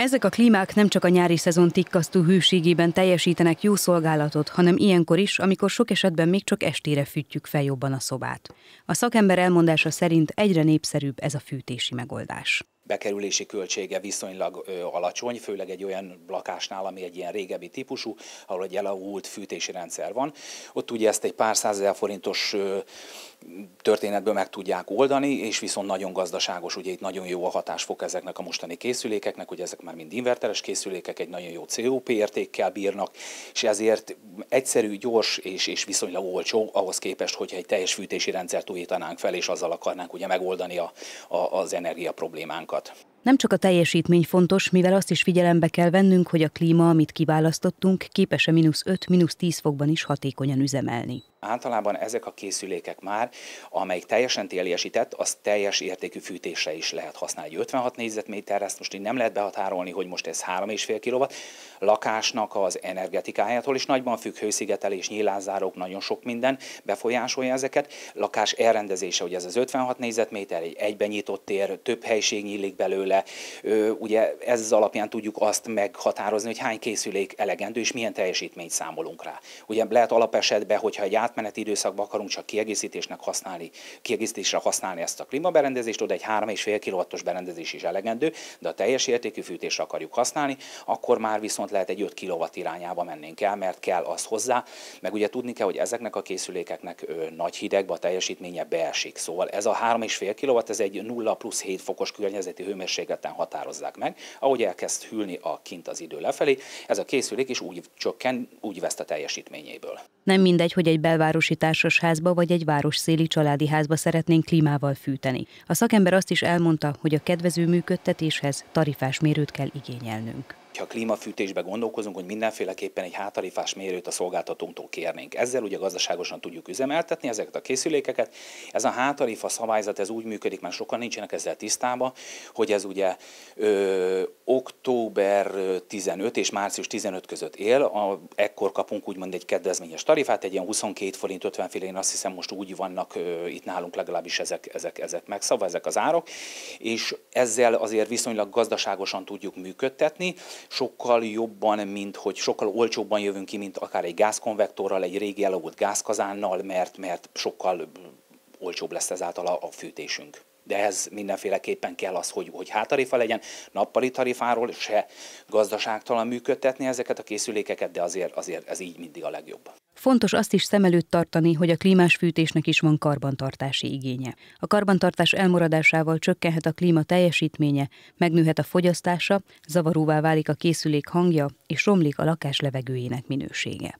Ezek a klímák nem csak a nyári szezon tikkasztó hűségében teljesítenek jó szolgálatot, hanem ilyenkor is, amikor sok esetben még csak estére fűtjük fel jobban a szobát. A szakember elmondása szerint egyre népszerűbb ez a fűtési megoldás bekerülési költsége viszonylag ö, alacsony, főleg egy olyan lakásnál, ami egy ilyen régebbi típusú, ahol egy elavult fűtési rendszer van. Ott ugye ezt egy pár százezer forintos ö, történetből meg tudják oldani, és viszont nagyon gazdaságos, ugye itt nagyon jó a hatásfok ezeknek a mostani készülékeknek, ugye ezek már mind inverteres készülékek, egy nagyon jó COP értékkel bírnak, és ezért egyszerű, gyors és, és viszonylag olcsó ahhoz képest, hogyha egy teljes fűtési rendszert újítanánk fel, és azzal akarnánk ugye megoldani a, a, az energia problémánkat. Nem csak a teljesítmény fontos, mivel azt is figyelembe kell vennünk, hogy a klíma, amit kiválasztottunk, képes-e mínusz 5, mínusz 10 fokban is hatékonyan üzemelni. Általában ezek a készülékek már, amelyik teljesen teljesített, az teljes értékű fűtésre is lehet használni. Egy 56 négyzetméter, ezt most így nem lehet behatárolni, hogy most ez 3,5 kW. Lakásnak az energetikájától is nagyban függ, hőszigetelés, nyílászárók, nagyon sok minden befolyásolja ezeket. Lakás elrendezése, hogy ez az 56 négyzetméter, egy egyben nyitott tér, több helység nyílik belőle. Ugye ez alapján tudjuk azt meghatározni, hogy hány készülék elegendő, és milyen teljesítményt számolunk rá. Ugye lehet alapesetben, hogyha egy átmeneti időszakban akarunk csak kiegészítésnek használni, kiegészítésre használni ezt a klímaberendezést, oda egy 3,5 kW-os berendezés is elegendő, de a teljes értékű fűtésre akarjuk használni, akkor már viszont lehet egy 5 kW irányába mennénk el, mert kell az hozzá, meg ugye tudni kell, hogy ezeknek a készülékeknek nagy hidegbe a teljesítménye beesik. Szóval ez a 3,5 kW, ez egy 0 plusz 7 fokos környezeti hőmérsékleten határozzák meg. Ahogy elkezd hűlni a kint az idő lefelé, ez a készülék is úgy csökken, úgy veszt a teljesítményéből. Nem mindegy, hogy egy belvárosi társasházba vagy egy városszéli családi házba szeretnénk klímával fűteni. A szakember azt is elmondta, hogy a kedvező működtetéshez tarifás mérőt kell igényelnünk ha klímafűtésbe gondolkozunk, hogy mindenféleképpen egy hátarifás mérőt a szolgáltatónktól kérnénk. Ezzel ugye gazdaságosan tudjuk üzemeltetni ezeket a készülékeket. Ez a hátarifa szabályzat ez úgy működik, mert sokan nincsenek ezzel tisztában, hogy ez ugye ö, október 15 és március 15 között él, a, ekkor kapunk úgymond egy kedvezményes tarifát, egy ilyen 22 forint 50 filén, azt hiszem most úgy vannak ö, itt nálunk legalábbis ezek, ezek, ezek megszabva, ezek az árok, és ezzel azért viszonylag gazdaságosan tudjuk működtetni sokkal jobban, mint hogy sokkal olcsóbban jövünk ki, mint akár egy gázkonvektorral, egy régi elavult gázkazánnal, mert, mert sokkal olcsóbb lesz ezáltal a, a fűtésünk de ez mindenféleképpen kell az, hogy, hogy hátarifa legyen, nappali tarifáról se gazdaságtalan működtetni ezeket a készülékeket, de azért, azért ez így mindig a legjobb. Fontos azt is szem előtt tartani, hogy a klímás fűtésnek is van karbantartási igénye. A karbantartás elmaradásával csökkenhet a klíma teljesítménye, megnőhet a fogyasztása, zavaróvá válik a készülék hangja, és romlik a lakás levegőjének minősége.